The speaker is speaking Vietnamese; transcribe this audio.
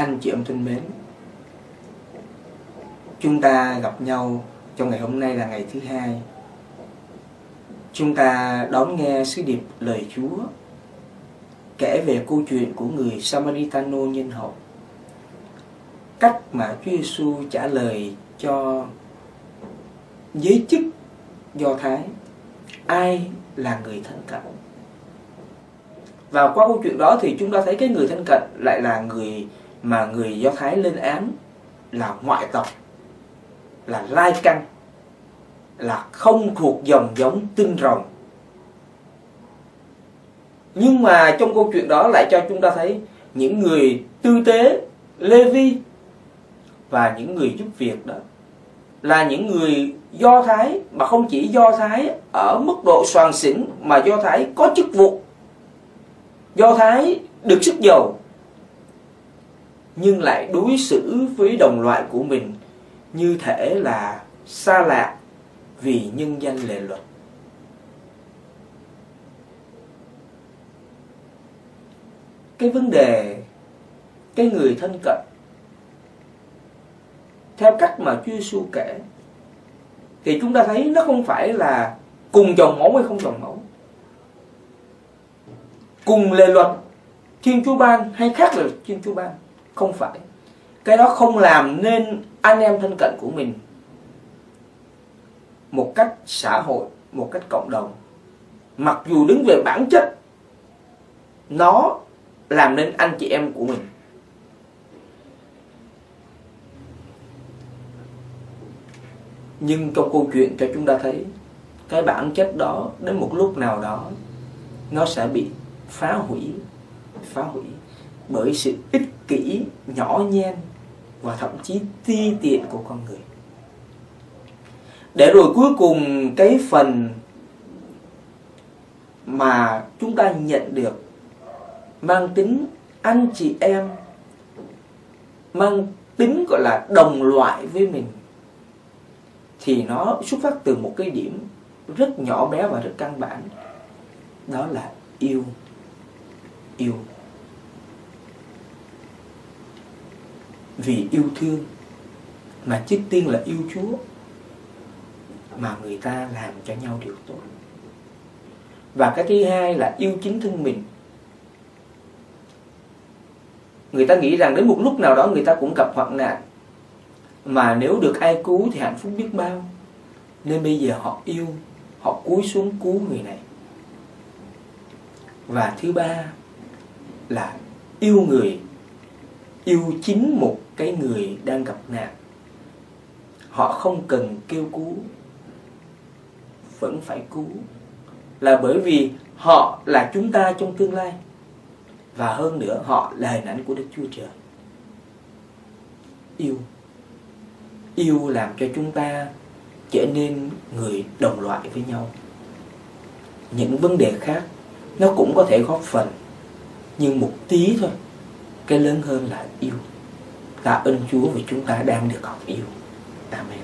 anh chị em thân mến, chúng ta gặp nhau trong ngày hôm nay là ngày thứ hai. Chúng ta đón nghe sứ điệp lời Chúa kể về câu chuyện của người Samaritano nhân hậu. Cách mà Chúa Giêsu trả lời cho giới chức Do Thái, ai là người thân cận? Và qua câu chuyện đó thì chúng ta thấy cái người thân cận lại là người mà người Do Thái lên án là ngoại tộc là lai căng, là không thuộc dòng giống tinh rồng. Nhưng mà trong câu chuyện đó lại cho chúng ta thấy những người tư tế lê vi và những người giúp việc đó là những người do thái mà không chỉ do thái ở mức độ soàn xỉn mà do thái có chức vụ. Do thái được sức giàu nhưng lại đối xử với đồng loại của mình như thể là xa lạ vì nhân danh lệ luật. Cái vấn đề, cái người thân cận, theo cách mà Chúa Giêsu kể, thì chúng ta thấy nó không phải là cùng dòng máu hay không dòng máu. Cùng lề luật Thiên Chúa ban hay khác là Thiên Chúa ban không phải. Cái đó không làm nên anh em thân cận của mình một cách xã hội, một cách cộng đồng. Mặc dù đứng về bản chất, nó làm nên anh chị em của mình. Nhưng trong câu chuyện cho chúng ta thấy, cái bản chất đó đến một lúc nào đó, nó sẽ bị phá hủy phá hủy bởi sự ích kỷ, nhỏ nhen và thậm chí ti tiện của con người. Để rồi cuối cùng cái phần mà chúng ta nhận được mang tính anh chị em, mang tính gọi là đồng loại với mình, thì nó xuất phát từ một cái điểm rất nhỏ bé và rất căn bản, đó là yêu. Yêu. Vì yêu thương. Mà trước tiên là yêu Chúa, mà người ta làm cho nhau điều tốt. Và cái thứ hai là yêu chính thân mình. Người ta nghĩ rằng đến một lúc nào đó người ta cũng gặp hoạn nạn. Mà nếu được ai cứu thì hạnh phúc biết bao. Nên bây giờ họ yêu, họ cúi xuống cứu người này. Và thứ ba là yêu người yêu chính một cái người đang gặp nạn. Họ không cần kêu cứu, vẫn phải cứu. Là bởi vì họ là chúng ta trong tương lai, và hơn nữa, họ là hình ảnh của Đức Chúa Trời. Yêu. Yêu làm cho chúng ta trở nên người đồng loại với nhau. Những vấn đề khác nó cũng có thể góp phần nhưng một tí thôi cái lớn hơn là yêu. Tạ ơn Chúa vì chúng ta đang được học yêu. Amen.